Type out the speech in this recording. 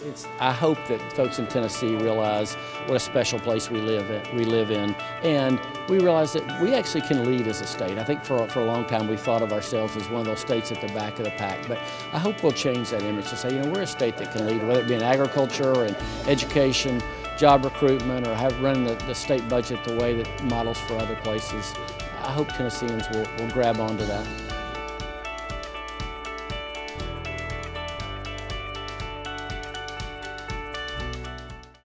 It's, I hope that folks in Tennessee realize what a special place we live in, we live in, and we realize that we actually can lead as a state. I think for, for a long time we thought of ourselves as one of those states at the back of the pack, but I hope we'll change that image to say, you know, we're a state that can lead, whether it be in agriculture or education, job recruitment, or have run the, the state budget the way that models for other places. I hope Tennesseans will, will grab onto that.